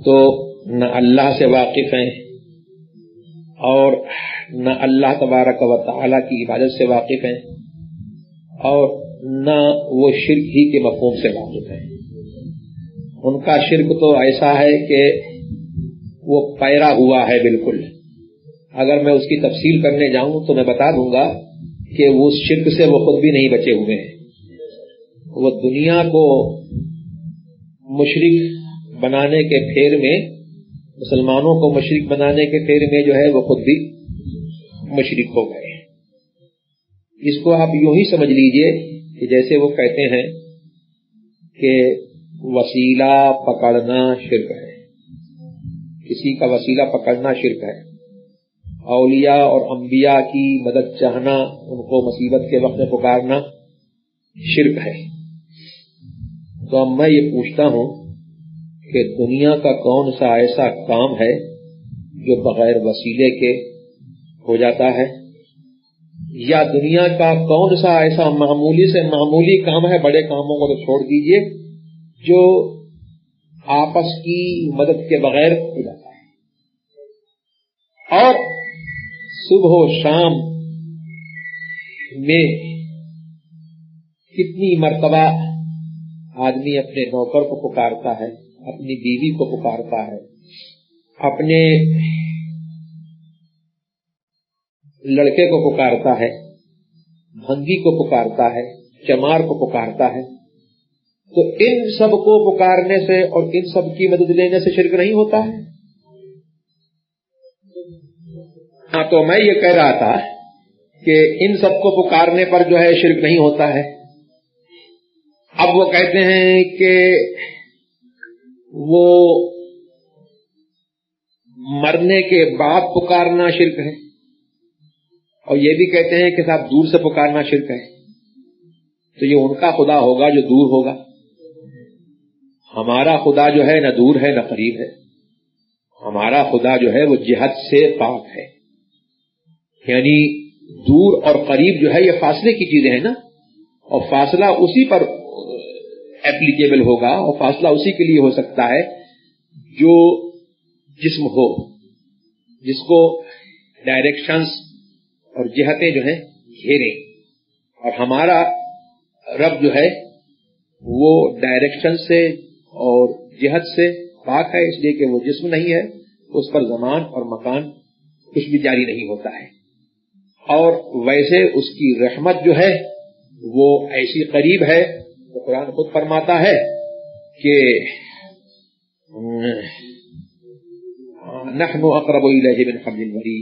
तो न अल्लाह से वाकिफ हैं और न अल्लाह तबारक व ताला की इबादत से वाकिफ हैं और न वो शिरक ही के मफहूम से वाकिफ हैं। उनका शिरक तो ऐसा है कि वो पैरा हुआ है बिल्कुल। अगर मैं उसकी तफसील करने जाऊँ तो मैं बता दूँगा कि वो शिरक से वो खुद भी नहीं बचे हुए हैं। वो दुनिया को मुशरक बनाने के फेर में, मुसलमानों को मशरक बनाने के फेर में जो है, वो खुद भी मशरक हो गए इसको आप यूँ ही समझ लीजिए कि जैसे वो कहते हैं कि वसीला पकड़ना शिरक है। किसी का वसीला पकड़ना शिरक है। अलिया और अंबिया की मदद चाहना, उनको मुसीबत के वक्त में पुकारना शिरक है। तो अब मैं ये पूछता हूँ कि दुनिया का कौन सा ऐसा काम है जो बगैर वसीले के हो जाता है? या दुनिया का कौन सा ऐसा मामूली से मामूली काम है, बड़े कामों को तो छोड़ दीजिए, जो आपस की मदद के बगैर हो जाता है? और सुबह शाम में कितनी मर्तबा आदमी अपने नौकर को पुकारता है? अपनी बीवी को पुकारता है। अपने लड़के को पुकारता है, भंगी को पुकारता है, चमार को पुकारता है। तो इन सबको पुकारने से और इन सब की मदद लेने से शिरक नहीं होता है। हाँ तो मैं ये कह रहा था कि इन सबको पुकारने पर जो है शिरक नहीं होता है। अब वो कहते हैं कि वो मरने के बाद पुकारना शिरक है। और ये भी कहते हैं कि साहब दूर से पुकारना शिरक है। तो ये उनका खुदा होगा जो दूर होगा। हमारा खुदा जो है न दूर है, न करीब है। हमारा खुदा जो है वो जिहद से पाक है। यानी दूर और करीब जो है, ये फासले की चीज़ें हैं ना। और फासला उसी पर एप्लीकेबल होगा और फासला उसी के लिए हो सकता है जो जिस्म हो, जिसको डायरेक्शंस और जिहतें जो है घेरे। और हमारा रब जो है, वो डायरेक्शन से और जिहत से पाक है, इसलिए कि वो जिस्म नहीं है उस पर जमान और मकान कुछ भी जारी नहीं होता है। और वैसे उसकी रहमत जो है, वो ऐसी करीब है तो कुरान खुद फरमाता है कि नखनो अकरब बिन वरी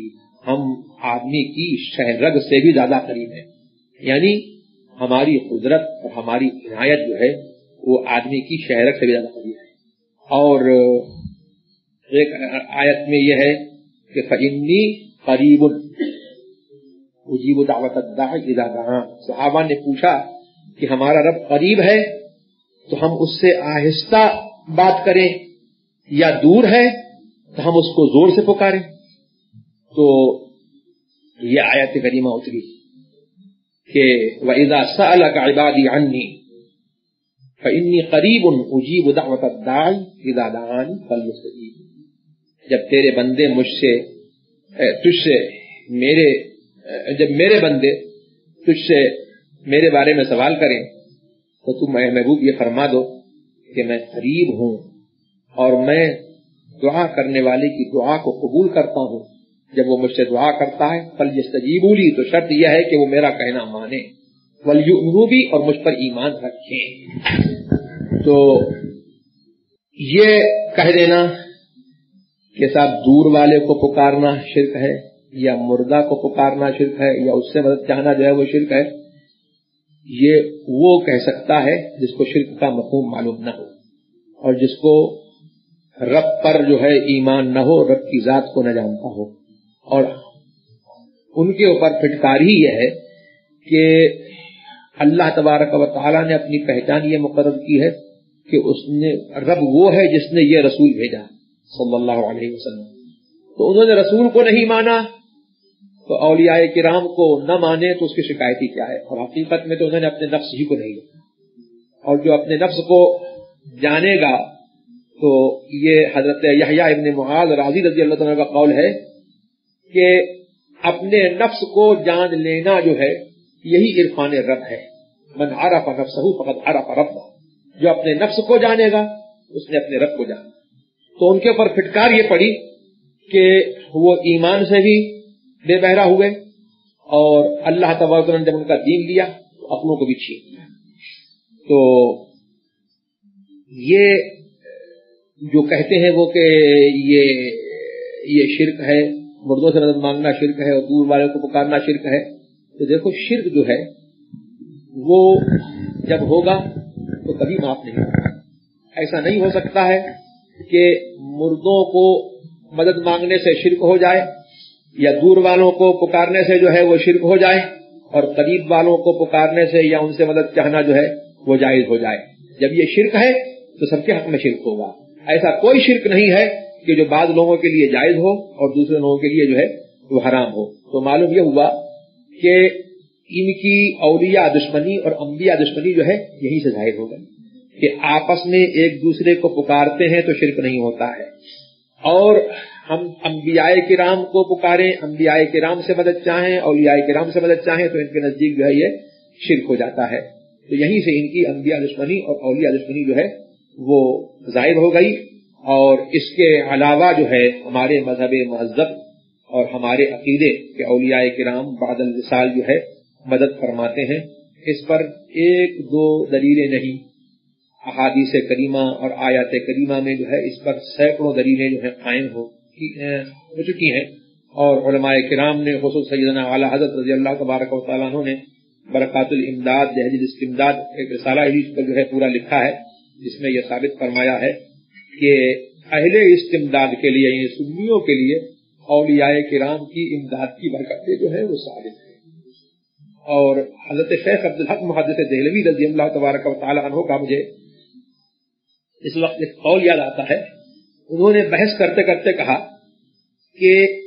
हम आदमी की शहरग से भी ज़्यादा करीब है। यानी, हमारी कुदरत और हमारी इनायत जो है, वो आदमी की शहरग से भी ज़्यादा करीब है। और, एक आयत में यह है कि फइन्नी करीब उजीब दावत सहाबा ने पूछा कि हमारा रब करीब है तो हम उससे आहिस्ता बात करें, या दूर है तो हम उसको ज़ोर से पुकारें। तो ये आयत करीमा उतरी कि वईदा सल का इबादी अन्नी इन्नी करीब उन उजीब दानी फल जब तेरे बंदे मुझसे तुझसे मेरे, जब मेरे बंदे तुझसे मेरे बारे में सवाल करें तो तुम महबूब ये फरमा दो कि मैं करीब हूँ और मैं दुआ करने वाले की दुआ को कबूल करता हूँ। जब वो मुझसे दुआ करता है फल तजीबूली तो शर्त यह है कि वो मेरा कहना माने। भी और मुझ पर ईमान रखें। तो ये कह देना कि साहब, दूर वाले को पुकारना शिरक है या मुर्दा को पुकारना शिरक है या उससे मदद चाहना जो है वो शिरक है? ये वो कह सकता है जिसको शिरक का मफहूम मालूम न हो और जिसको रब पर जो है ईमान न हो, रब की जात को न जानता हो। और उनके ऊपर फिटकार ही यह है कि अल्लाह तबारक वाली ने अपनी पहचान ये मुकर की है कि उसने, रब वो है जिसने ये रसूल भेजा, सल्लल्लाहु अलैहि वसल्लम। तो उन्होंने रसूल को नहीं माना तो अलिया किराम को न माने तो उसकी शिकायत ही क्या है? और हकीकत में तो उन्होंने अपने नफ्स ही को नहीं और जो अपने नफ्स को जानेगा तो ये हज़रत इब्न मुआज राज़ी रज़ी अल्लाह का कौल है कि अपने नफ्स को जान लेना जो है, यही इरफान रब है। मन आरफ नफ्स फकत आरफ रब जो अपने नफ्स को जानेगा, उसने अपने रब को जाना। तो उनके ऊपर फिटकार ये पड़ी कि वो ईमान से भी बेबहरा हुए और अल्लाह तबारक जब उनका दीन लिया तो अपनों को भी छीन लिया। तो ये जो कहते हैं वो कि ये ये शिरक है, मुर्दों से मदद मांगना शिरक है और दूर वाले को पुकारना शिरक है तो देखो शिरक जो है, वो जब होगा तो कभी माफ़ नहीं होगा। ऐसा नहीं हो सकता है कि मुर्दों को मदद मांगने से शिरक हो जाए या दूर वालों को पुकारने से जो है वो शिरक हो जाए और करीब वालों को पुकारने से या उनसे मदद चाहना जो है वो जायज़ हो जाए। जब ये शिरक है तो सबके हक में शिरक होगा। ऐसा कोई शिरक नहीं है कि जो बाद लोगों के लिए जायज़ हो और दूसरे लोगों के लिए जो है वो हराम हो। तो मालूम यह हुआ कि इनकी औलिया दुश्मनी और अम्बिया दुश्मनी जो है, यही से ज़ाहिर हो गई। कि आपस में एक दूसरे को पुकारते हैं तो शिरक नहीं होता है। और हम अम्बियाए के राम को पुकारें अम्बियाए के राम से मदद चाहें, औलियाए के राम से मदद चाहें तो इनके नज़दीक जो है ये शिरक हो जाता है। तो यहीं से इनकी अम्बिया दुश्मनी और औलिया दुश्मनी जो है, वो ज़ाहिर हो गई। और इसके अलावा जो है, हमारे मज़हब महजब और हमारे अकीदे के अलिया के राम बादल विशाल जो है, मदद फरमाते हैं। इस पर एक दो दलीलें नहीं, अहादीस करीमा और आयात करीमा में जो है, इस पर सैकड़ों दलीलें जो है कायम हो। हो चुकी हैं। और कराम ने खसूस सैदना आला हज़रत रज़ी अल्लाह तबारक ने बरकातुल इमदाद, जहजिद इमदाद एक रसाला पर जो है पूरा लिखा है, जिसमें यह साबित फरमाया है कि अहले इस्तेमदाद के लिए ये सुन्नियों के लिए, औलियाए किराम की इमदाद की बरकतें जो है, वो साबित है। और हज़रत शेख अब्दुल हक मुहदस दहलवी रज़ी अल्लाह तबारक का मुझे इस वक्त एक कौल याद आता है उन्होंने बहस करते करते कहा कि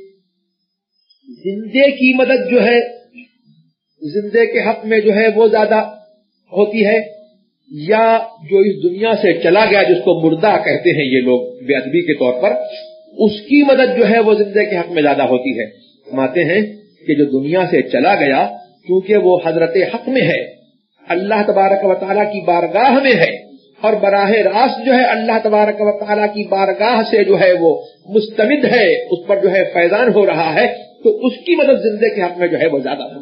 जिंदे की मदद जो है, जिंदे के हक में जो है वो ज़्यादा होती है, या जो इस दुनिया से चला गया जिसको मुर्दा कहते हैं ये लोग बेअदबी के तौर पर, उसकी मदद जो है वो जिंदे के हक में ज़्यादा होती है। मानते हैं कि जो दुनिया से चला गया, क्योंकि वो हज़रत हक में है, अल्लाह तबारक वाली की बारगाह में है और बराह रास्त जो है अल्लाह तबारक वाली की बारगाह से जो है वो मुस्तमिद है, उस पर जो है फैजान हो रहा है तो उसकी मदद जिंदे के हक में जो है वो ज़्यादा है।